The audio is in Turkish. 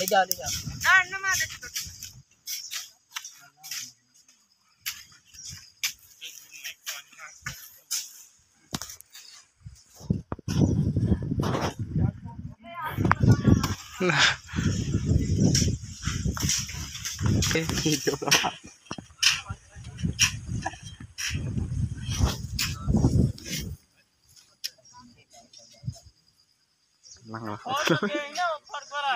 Ne geldi Lang lang.